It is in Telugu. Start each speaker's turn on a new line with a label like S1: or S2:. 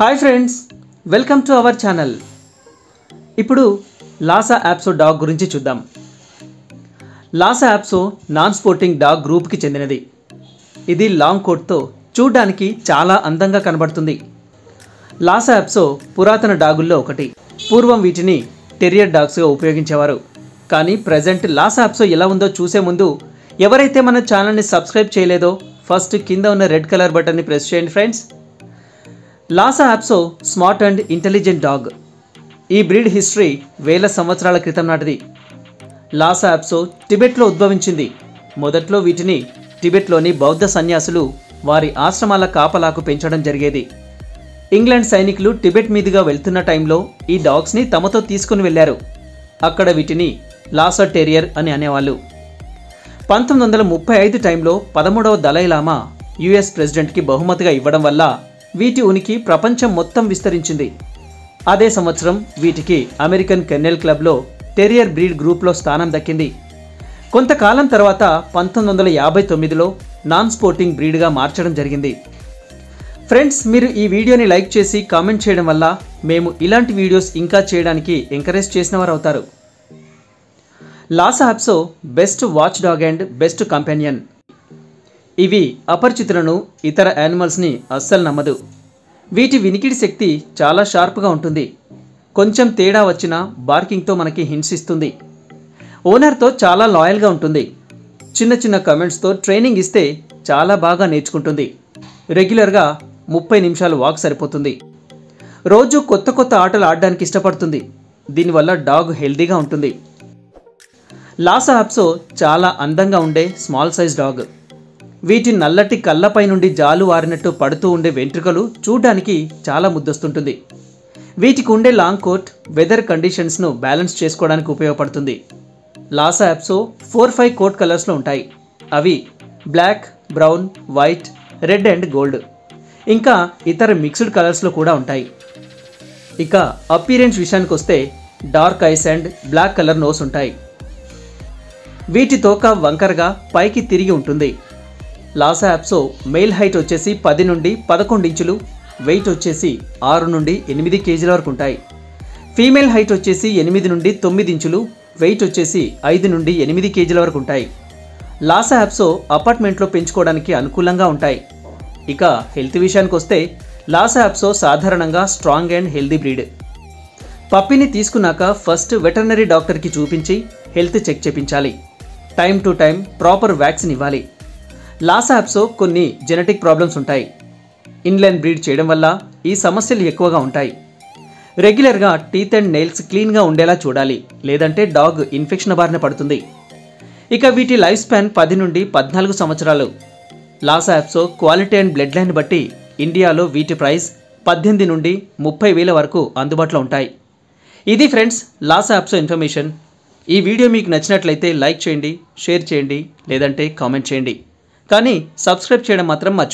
S1: Hi friends welcome to our channel ఇప్పుడు లాసా యాప్సో డాగ్ గురించి చూద్దాం. Lhasa Apso non sporting dog గ్రూప్కి చెందినది. ఇది లాంగ్ కోట్తో చూడ్డానికి చాలా అందంగా కనబడుతుంది. లాసా యాప్సో పురాతన డాగుల్లో ఒకటి. పూర్వం వీటిని టెరియర్ డాగ్స్గా ఉపయోగించేవారు. కానీ ప్రజెంట్ లాసా యాప్సో ఎలా ఉందో చూసే ముందు ఎవరైతే మన ఛానల్ని సబ్స్క్రైబ్ చేయలేదో ఫస్ట్ కింద ఉన్న రెడ్ కలర్ బటన్ని ప్రెస్ చేయండి friends Lhasa Apso smart and intelligent dog. ఈ బ్రీడ్ హిస్టరీ వేల సంవత్సరాల క్రితం నాటిది. లాసా యాప్సో టిబెట్లో ఉద్భవించింది. మొదట్లో వీటిని టిబెట్లోని బౌద్ధ సన్యాసులు వారి ఆశ్రమాల కాపలాకు పెంచడం జరిగేది. ఇంగ్లాండ్ సైనికులు టిబెట్ మీదుగా వెళ్తున్న టైంలో ఈ డాగ్స్ని తమతో తీసుకుని వెళ్ళారు. అక్కడ వీటిని లాసా టెరియర్ అని అనేవాళ్ళు. పంతొమ్మిది వందల ముప్పై ఐదు టైంలో పదమూడవ దలైలామా యుఎస్ ప్రెసిడెంట్కి బహుమతిగా ఇవ్వడం వల్ల వీటి ఉనికి ప్రపంచం మొత్తం విస్తరించింది. అదే సంవత్సరం వీటికి అమెరికన్ కెన్నెల్ క్లబ్లో టెరియర్ బ్రీడ్ గ్రూప్లో స్థానం దక్కింది. కొంతకాలం తర్వాత పంతొమ్మిది వందల యాభై తొమ్మిదిలో నాన్ స్పోర్టింగ్ బ్రీడ్గా మార్చడం జరిగింది. ఫ్రెండ్స్ మీరు ఈ వీడియోని లైక్ చేసి కామెంట్ చేయడం వల్ల మేము ఇలాంటి వీడియోస్ ఇంకా చేయడానికి ఎంకరేజ్ చేసిన వారు అవుతారు Lhasa Apso best watch dog and best companion. ఇవి అపరిచితులను ఇతర యానిమల్స్ని అస్సలు నమ్మదు. వీటి వినికిడి శక్తి చాలా షార్ప్గా ఉంటుంది. కొంచెం తేడా వచ్చినా బార్కింగ్తో మనకి హింట్స్ ఇస్తుంది. ఓనర్తో చాలా లాయల్గా ఉంటుంది. చిన్న చిన్న కమెంట్స్తో ట్రైనింగ్ ఇస్తే చాలా బాగా నేర్చుకుంటుంది. రెగ్యులర్గా ముప్పై నిమిషాలు వాక్ సరిపోతుంది. రోజు కొత్త కొత్త ఆటలు ఆడడానికి ఇష్టపడుతుంది. దీనివల్ల డాగ్ హెల్దీగా ఉంటుంది. లాసా యాప్సో చాలా అందంగా ఉండే స్మాల్ సైజ్ డాగ్. వీటి నల్లటి కళ్ళపై నుండి జాలు వారినట్టు పడుతూ ఉండే వెంట్రుకలు చూడ్డానికి చాలా ముద్దొస్తుంటుంది. వీటికి ఉండే లాంగ్ కోట్ వెదర్ కండిషన్స్ను బ్యాలెన్స్ చేసుకోవడానికి ఉపయోగపడుతుంది. Lhasa Apso four five coat కలర్స్లో ఉంటాయి. అవి black brown white red and gold. ఇంకా ఇతర మిక్స్డ్ కలర్స్లో కూడా ఉంటాయి. ఇక అపీరెన్స్ విషయానికి వస్తే dark eyes and black colour nose ఉంటాయి. వీటి తోక వంకరగా పైకి తిరిగి ఉంటుంది. లాసా యాప్సో మెయిల్ హైట్ వచ్చేసి పది నుండి పదకొండు ఇంచులు వెయిట్ వచ్చేసి ఆరు నుండి ఎనిమిది కేజీల వరకు ఉంటాయి. ఫీమేల్ హైట్ వచ్చేసి ఎనిమిది నుండి తొమ్మిది ఇంచులు వెయిట్ వచ్చేసి ఐదు నుండి ఎనిమిది కేజీల వరకు ఉంటాయి. లాసా యాప్సో అపార్ట్మెంట్లో పెంచుకోవడానికి అనుకూలంగా ఉంటాయి. ఇక హెల్త్ విషయానికి వస్తే లాసా యాప్సో సాధారణంగా స్ట్రాంగ్ అండ్ హెల్తీ బ్రీడ్. పప్పిని తీసుకున్నాక ఫస్ట్ వెటర్నరీ డాక్టర్కి చూపించి health check చేపించాలి. Time to time proper vaccine ఇవ్వాలి. లాసా యాప్స్లో కొన్ని జెనెటిక్ ప్రాబ్లమ్స్ ఉంటాయి. ఇన్లైన్ బ్రీడ్ చేయడం వల్ల ఈ సమస్యలు ఎక్కువగా ఉంటాయి. రెగ్యులర్గా టీత్ అండ్ నెయిల్స్ క్లీన్గా ఉండేలా చూడాలి లేదంటే డాగ్ ఇన్ఫెక్షన్ బారిన పడుతుంది. ఇక వీటి లైఫ్ స్పాన్ పది నుండి పద్నాలుగు సంవత్సరాలు. లాసా యాప్స్లో క్వాలిటీ అండ్ బ్లడ్ లైన్ బట్టి ఇండియాలో వీటి ప్రైస్ పద్దెనిమిది నుండి ముప్పై వేల వరకు అందుబాటులో ఉంటాయి. ఇది ఫ్రెండ్స్ లాసా యాప్సో ఇన్ఫర్మేషన్. ఈ వీడియో మీకు నచ్చినట్లయితే లైక్ చేయండి షేర్ చేయండి లేదంటే కామెంట్ చేయండి. కానీ సబ్స్క్రైబ్ చేయడం మాత్రం మర్చి